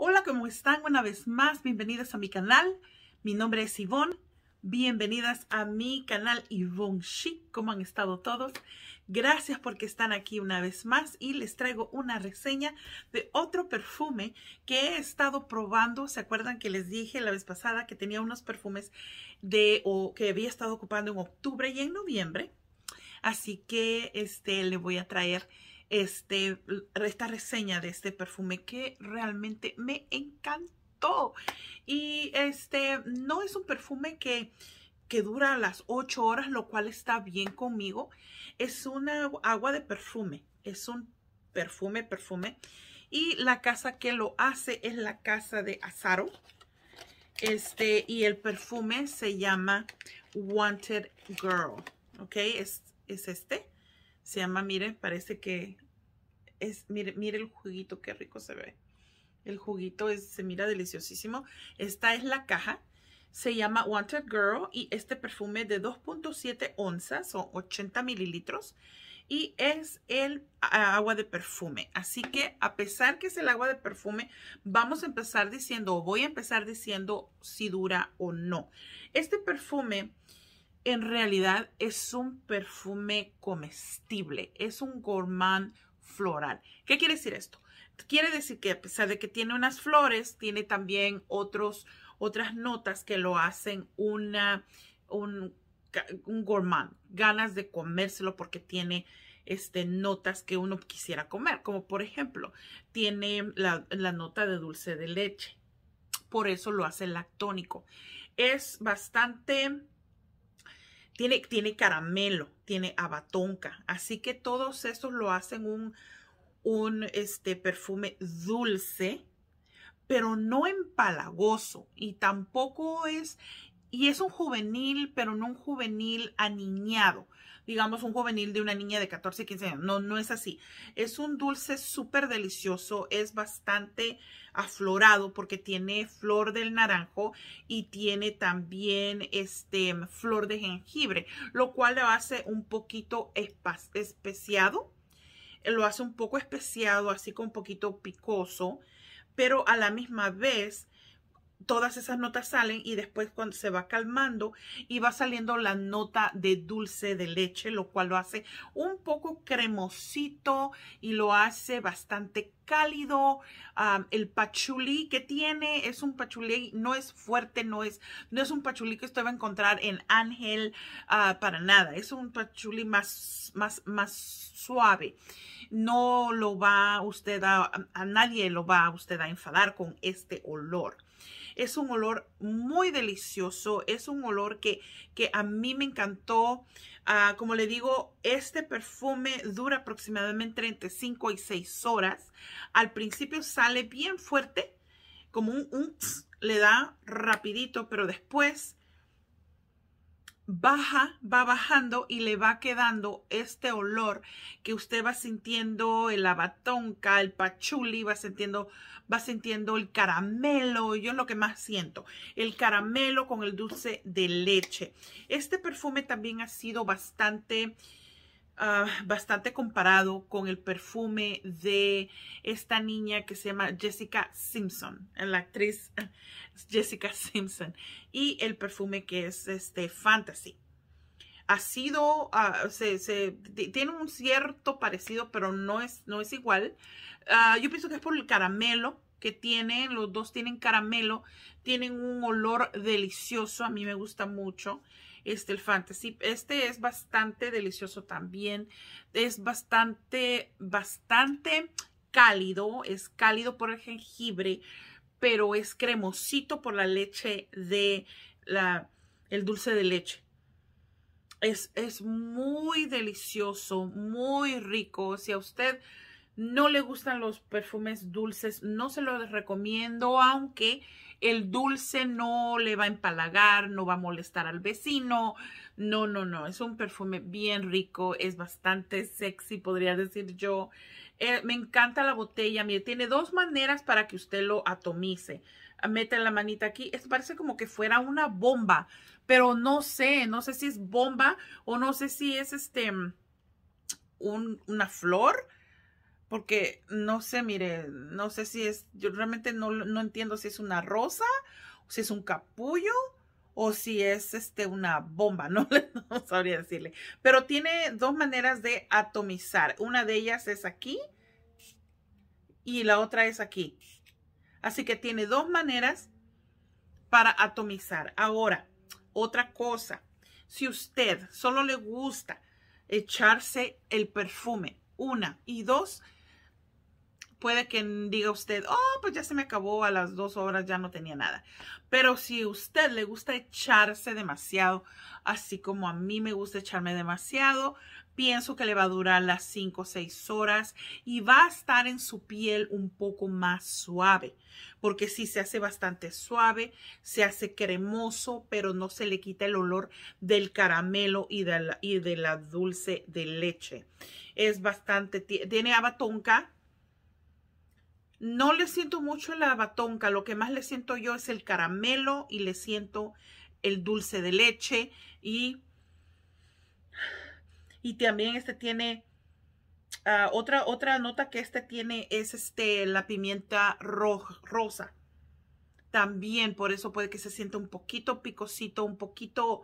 Hola, ¿cómo están? Una vez más, bienvenidas a mi canal. Mi nombre es Yvonne. Bienvenidas a mi canal Yvonne Chic. ¿Cómo han estado todos? Gracias porque están aquí una vez más y les traigo una reseña de otro perfume que he estado probando. ¿Se acuerdan que les dije la vez pasada que tenía unos perfumes de o que había estado ocupando en octubre y en noviembre? Así que este le voy a traer este, esta reseña de este perfume que realmente me encantó. Y este no es un perfume que, que dura las 8 horas, lo cual está bien conmigo. Es una agua de perfume, es un perfume, perfume. Y la casa que lo hace es la casa de Azaro. Este, y el perfume se llama Wanted Girl. ¿Ok? Es, es este. Se llama, miren, parece que es, mire, mire el juguito, qué rico se ve. El juguito es, se mira deliciosísimo. Esta es la caja. Se llama Wanted Girl y este perfume de 2.7 onzas o 80 mililitros. Y es el agua de perfume. Así que a pesar que es el agua de perfume, vamos a empezar diciendo, o voy a empezar diciendo si dura o no. Este perfume en realidad es un perfume comestible, es un gourmand floral. ¿Qué quiere decir esto? Quiere decir que a pesar de que tiene unas flores, tiene también otros, otras notas que lo hacen una, un, un gourmand, ganas de comérselo porque tiene este, notas que uno quisiera comer, como por ejemplo, tiene la, la nota de dulce de leche, por eso lo hace lactónico. Es bastante tiene, tiene caramelo, tiene abatonca. Así que todos estos lo hacen un, un este, perfume dulce, pero no empalagoso. Y tampoco es, y es un juvenil, pero no un juvenil aniñado digamos, un juvenil de una niña de 14, 15 años. No, no es así. Es un dulce súper delicioso. Es bastante aflorado porque tiene flor del naranjo y tiene también este flor de jengibre, lo cual lo hace un poquito especiado. Lo hace un poco especiado, así con un poquito picoso, pero a la misma vez todas esas notas salen y después cuando se va calmando y va saliendo la nota de dulce de leche, lo cual lo hace un poco cremosito y lo hace bastante cálido. el pachulí que tiene es un pachulí, no es fuerte, no es, no es un pachulí que usted va a encontrar en Ángel ah, para nada. Es un pachulí más, más, más suave. No lo va usted a, a nadie lo va usted a enfadar con este olor. Es un olor muy delicioso. Es un olor que, que a mí me encantó. Ah, como le digo, este perfume dura aproximadamente entre 5 y 6 horas. Al principio sale bien fuerte, como un, un le da rapidito, pero después baja, va bajando y le va quedando este olor que usted va sintiendo el abatonca, el pachuli, va sintiendo, va sintiendo el caramelo, yo es lo que más siento, el caramelo con el dulce de leche. Este perfume también ha sido bastante Ah, bastante comparado con el perfume de esta niña que se llama Jessica Simpson, la actriz Jessica Simpson, y el perfume que es este Fantasy. Ha sido, uh, se, tiene un cierto parecido, pero no es, no es igual. Ah, yo pienso que es por el caramelo que tienen, los dos tienen caramelo, tienen un olor delicioso, a mí me gusta mucho este, el Fantasy. Este es bastante delicioso también. Es bastante, bastante cálido. Es cálido por el jengibre, pero es cremosito por la leche de la, el dulce de leche. Es, es muy delicioso, muy rico. Si a usted no le gustan los perfumes dulces, no se los recomiendo, aunque el dulce no le va a empalagar, no va a molestar al vecino. No, no, no, es un perfume bien rico, es bastante sexy, podría decir yo. Eh, me encanta la botella, mire, tiene dos maneras para que usted lo atomice. Mete la manita aquí, es, parece como que fuera una bomba, pero no sé, no sé si es bomba o no sé si es este, un, una flor porque no sé, mire, no sé si es, yo realmente no, no entiendo si es una rosa, si es un capullo, o si es este, una bomba, no, no sabría decirle. Pero tiene dos maneras de atomizar. Una de ellas es aquí y la otra es aquí. Así que tiene dos maneras para atomizar. Ahora, otra cosa, si usted solo le gusta echarse el perfume, una y dos, puede que diga usted, oh, pues ya se me acabó a las dos horas, ya no tenía nada. Pero si a usted le gusta echarse demasiado, así como a mí me gusta echarme demasiado, pienso que le va a durar las cinco o seis horas y va a estar en su piel un poco más suave. Porque si se hace bastante suave, se hace cremoso, pero no se le quita el olor del caramelo y de la, y de la dulce de leche. Es bastante, tiene abatonca, no le siento mucho la batonca, lo que más le siento yo es el caramelo y le siento el dulce de leche y, y también este tiene ah, otra, otra nota que este tiene es este la pimienta rosa. También por eso puede que se sienta un poquito picosito, un poquito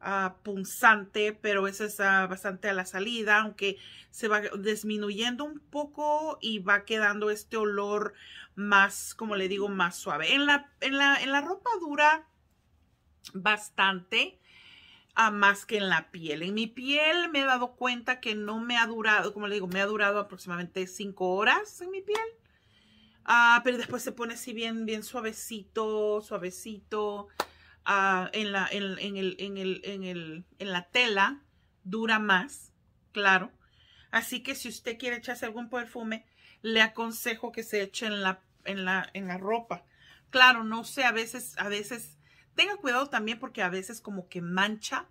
uh, punzante, pero ese es bastante a la salida, aunque se va disminuyendo un poco y va quedando este olor más, como le digo, más suave. En la, en la, en la ropa dura bastante. Uh, más que en la piel. En mi piel me he dado cuenta que no me ha durado, como le digo, me ha durado aproximadamente 5 horas en mi piel. Ah, pero después se pone así bien, bien suavecito, suavecito en, la, en, el, en, el, en, el, en la tela dura más, claro. Así que si usted quiere echarse algún perfume, le aconsejo que se eche en la, en la, en la ropa. Claro, no sé, a veces, a veces, tenga cuidado también porque a veces como que mancha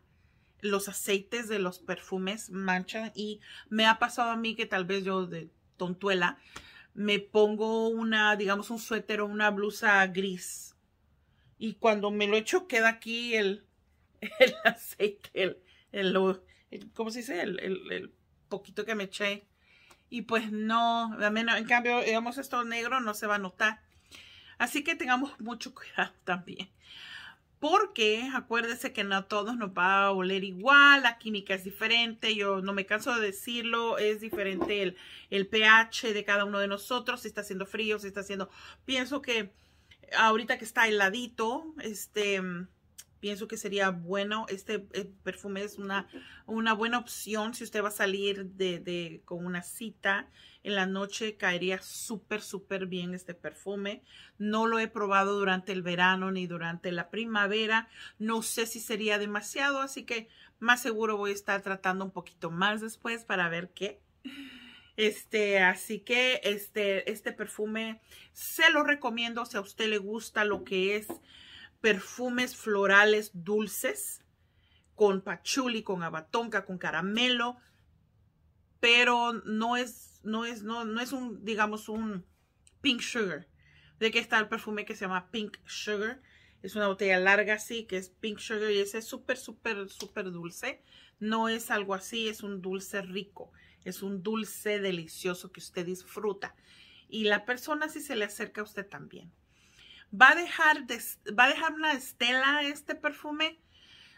los aceites de los perfumes manchan y me ha pasado a mí que tal vez yo de tontuela me pongo una, digamos, un suéter o una blusa gris y cuando me lo echo queda aquí el, el aceite, el, el, ¿cómo se dice? El, el, poquito que me eché. Y pues no, en cambio, digamos, esto negro no se va a notar. Así que tengamos mucho cuidado también. Porque acuérdese que no a todos nos va a oler igual, la química es diferente, yo no me canso de decirlo, es diferente el, el pH de cada uno de nosotros, si está haciendo frío, si está haciendo... Pienso que ahorita que está heladito, este, pienso que sería bueno. Este eh, perfume es una, una buena opción si usted va a salir de, de con una cita en la noche. Caería súper, súper bien este perfume. No lo he probado durante el verano ni durante la primavera. No sé si sería demasiado, así que más seguro voy a estar tratando un poquito más después para ver qué. Este, así que este, este perfume se lo recomiendo si a usted le gusta lo que es perfumes florales dulces con pachuli, con abatonca, con caramelo, pero no es, no es, no, no es un, digamos, un pink sugar. De que está el perfume que se llama pink sugar. Es una botella larga así, que es pink sugar y ese es súper, súper, súper dulce. No es algo así, es un dulce rico. Es un dulce delicioso que usted disfruta. Y la persona si se le acerca a usted también. ¿Va a dejar, va a dejar una estela este perfume?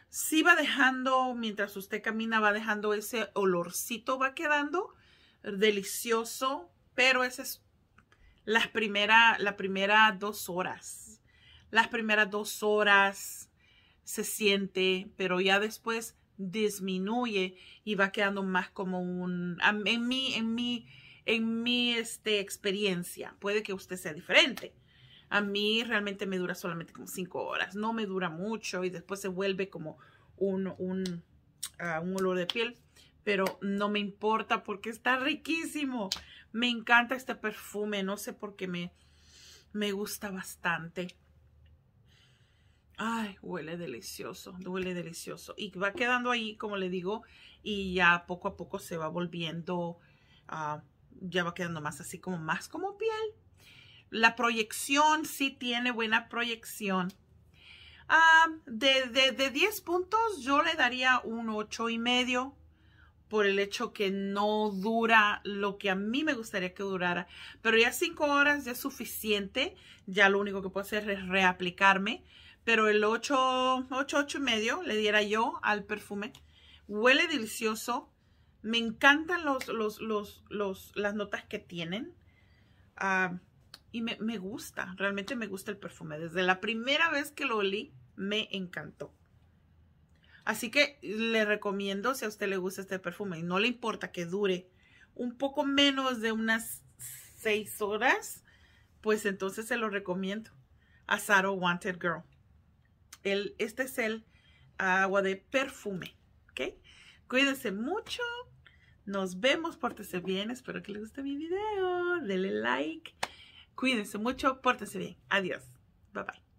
Sí va dejando, mientras usted camina, va dejando ese olorcito, va quedando delicioso, pero esa es las primera, la primera dos horas. Las primeras dos horas se siente, pero ya después disminuye y va quedando más como un, en mi, en mi, en mi este, experiencia, puede que usted sea diferente. A mí realmente me dura solamente como cinco horas, no me dura mucho y después se vuelve como un, un, ah, un olor de piel, pero no me importa porque está riquísimo. Me encanta este perfume, no sé por qué me, me gusta bastante. Ay, huele delicioso, huele delicioso. Y va quedando ahí, como le digo, y ya poco a poco se va volviendo, ah, ya va quedando más así como más como piel. La proyección sí tiene buena proyección. Ah, de, de, de 10 puntos yo le daría un 8 y medio por el hecho que no dura lo que a mí me gustaría que durara. Pero ya cinco horas ya es suficiente. Ya lo único que puedo hacer es reaplicarme. Pero el 8, 8, 8 y medio le diera yo al perfume. Huele delicioso. Me encantan los, los, los, los las notas que tienen. Ah, y me, me gusta, realmente me gusta el perfume. Desde la primera vez que lo olí, me encantó. Así que le recomiendo si a usted le gusta este perfume y no le importa que dure un poco menos de unas seis horas, pues entonces se lo recomiendo a Saro Wanted Girl. El, este es el agua de perfume, ¿ok? Cuídense mucho. Nos vemos, pórtese bien. Espero que les guste mi video. Denle like. Cuídense mucho, pórtense bien. Adiós. Bye bye.